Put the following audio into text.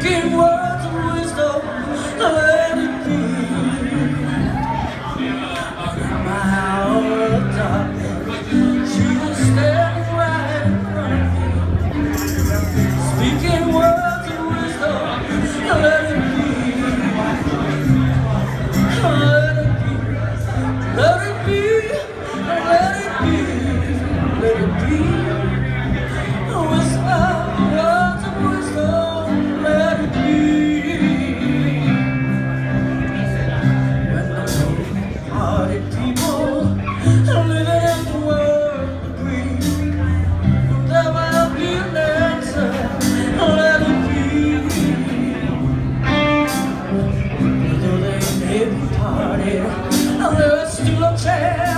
thinking what here. I rushed to a chair.